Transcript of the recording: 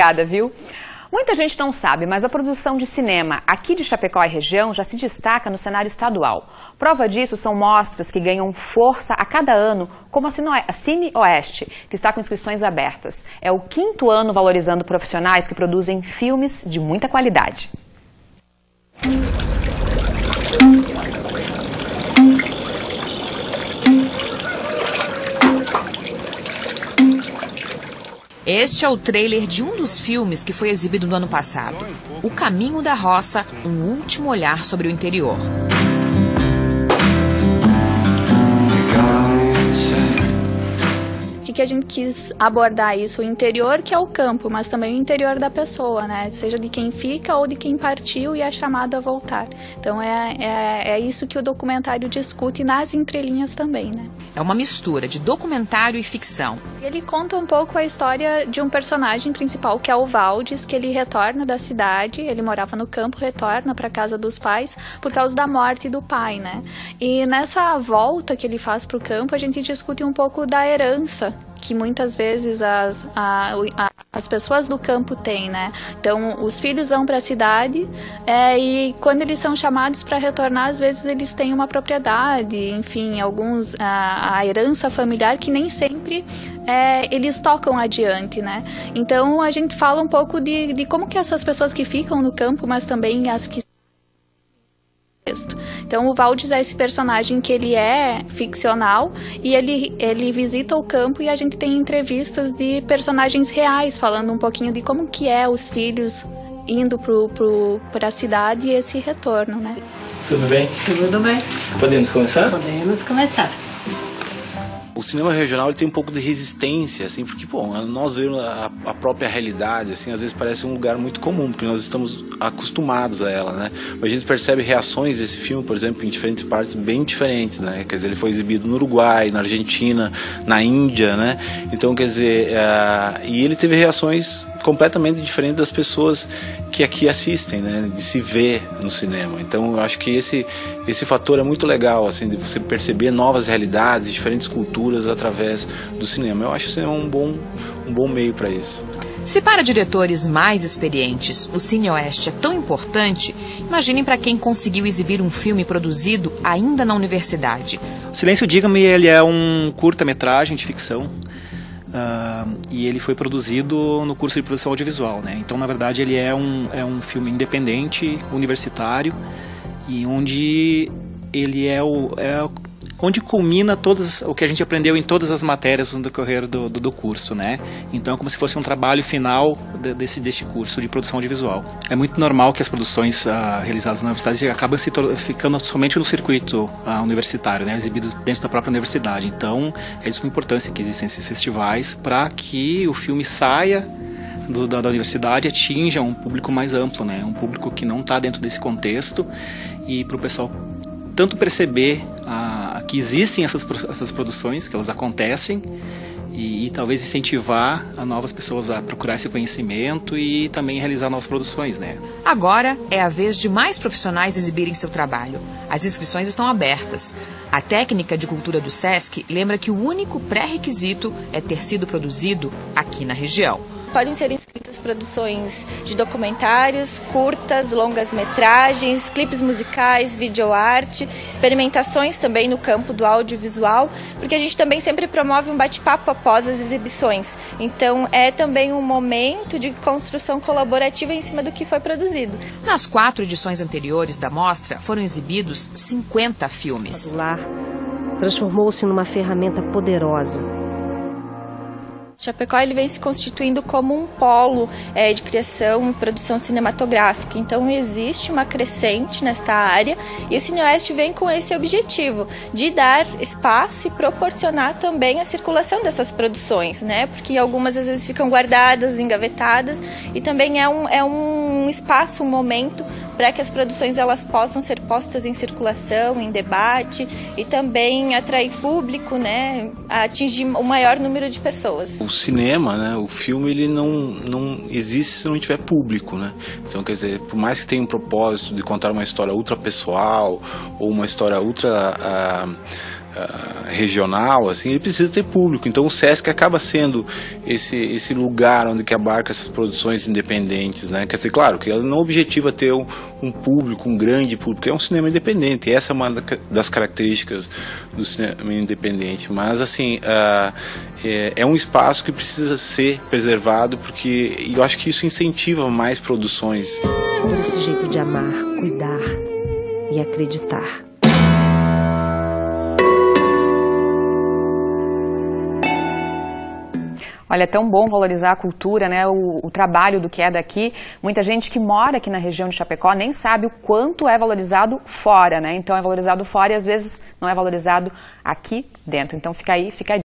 Obrigada, viu? Muita gente não sabe, mas a produção de cinema aqui de Chapecó e região já se destaca no cenário estadual. Prova disso são mostras que ganham força a cada ano, como a Cine Oeste, que está com inscrições abertas. É o quinto ano valorizando profissionais que produzem filmes de muita qualidade. Este é o trailer de um dos filmes que foi exibido no ano passado. O Caminho da Roça, um último olhar sobre o interior. Que, que a gente quis abordar isso, o interior que é o campo, mas também o interior da pessoa, né? Seja de quem fica ou de quem partiu e é chamado a voltar. Então é, é, é isso que o documentário discute nas entrelinhas também, né? É uma mistura de documentário e ficção. Ele conta um pouco a história de um personagem principal que é o Valdes, que ele retorna da cidade, ele morava no campo, retorna para casa dos pais por causa da morte do pai, né? E nessa volta que ele faz para o campo, a gente discute um pouco da herança que muitas vezes as, a, a, as pessoas do campo têm, né? Então, os filhos vão para a cidade é, e quando eles são chamados para retornar, às vezes eles têm uma propriedade, enfim, alguns a, a herança familiar que nem sempre é, eles tocam adiante, né? Então, a gente fala um pouco de, de como que essas pessoas que ficam no campo, mas também as que texto. Então o Valdes é esse personagem que ele é ficcional e ele, ele visita o campo e a gente tem entrevistas de personagens reais falando um pouquinho de como que é os filhos indo pro, pro, para a cidade e esse retorno, né? Tudo bem? Tudo bem. Podemos começar? Podemos começar o cinema regional ele tem um pouco de resistência, assim, porque, bom, nós vemos a, a, própria realidade, assim, às vezes parece um lugar muito comum, porque nós estamos acostumados a ela, né? Mas a gente percebe reações desse filme, por exemplo, em diferentes partes bem diferentes, né? Quer dizer, ele foi exibido no Uruguai, na Argentina, na Índia, né? Então, quer dizer, uh, e ele teve reações completamente diferente das pessoas que aqui assistem, né? De se ver no cinema. Então, eu acho que esse esse fator é muito legal, assim, de você perceber novas realidades, diferentes culturas através do cinema. Eu acho que o cinema é um bom um bom meio para isso. Se para diretores mais experientes o Cine Oeste é tão importante, imaginem para quem conseguiu exibir um filme produzido ainda na universidade. Silêncio Diga-me, ele é um curta-metragem de ficção Uh, e ele foi produzido no curso de produção audiovisual, né? Então, na verdade, ele é um, é um filme independente, universitário, e onde ele é o, é onde culmina todos o que a gente aprendeu em todas as matérias no decorrer do, do, do curso, né? Então é como se fosse um trabalho final de, desse, deste curso de produção audiovisual. É muito normal que as produções uh, realizadas na universidade acabam se ficando somente no circuito uh, universitário, né? Exibido dentro da própria universidade. Então é isso com importância que existem esses festivais para que o filme saia da, da, universidade atinja um público mais amplo, né? Um público que não está dentro desse contexto e para o pessoal tanto perceber a, que existem essas, essas produções, que elas acontecem, e, e, talvez incentivar a novas pessoas a procurar esse conhecimento e também realizar novas produções, né? Agora é a vez de mais profissionais exibirem seu trabalho. As inscrições estão abertas. A técnica de cultura do SESC lembra que o único pré-requisito é ter sido produzido aqui na região. Podem ser inscritas produções de documentários, curtas, longas metragens, clipes musicais, videoarte, experimentações também no campo do audiovisual, porque a gente também sempre promove um bate-papo após as exibições. Então é também um momento de construção colaborativa em cima do que foi produzido. Nas quatro edições anteriores da mostra foram exibidos 50 filmes. O transformou-se numa ferramenta poderosa Chapecó ele vem se constituindo como um polo é, de criação e produção cinematográfica. Então existe uma crescente nesta área e o Cineoeste vem com esse objetivo de dar espaço e proporcionar também a circulação dessas produções, né? Porque algumas às vezes ficam guardadas, engavetadas e também é um, é um espaço, um momento para que as produções elas possam ser postas em circulação, em debate e também atrair público, né, atingir o maior número de pessoas. Cinema, né, o filme ele não não existe se não tiver público, né? Então quer dizer, por mais que tenha um propósito de contar uma história ultra pessoal ou uma história ultra uh, uh, regional, assim, ele precisa ter público. Então o Sesc acaba sendo esse, esse lugar onde que abarca essas produções independentes, né? Quer dizer, claro que ela não objetiva ter um, um público, um grande público, é um cinema independente. E essa é uma das características do cinema independente. Mas assim, uh, é, é, um espaço que precisa ser preservado porque eu acho que isso incentiva mais produções. Por esse jeito de amar, cuidar e acreditar. Olha, é tão bom valorizar a cultura, né, o, o, trabalho do que é daqui. Muita gente que mora aqui na região de Chapecó nem sabe o quanto é valorizado fora, né? Então é valorizado fora e às vezes não é valorizado aqui dentro. Então fica aí, fica aí.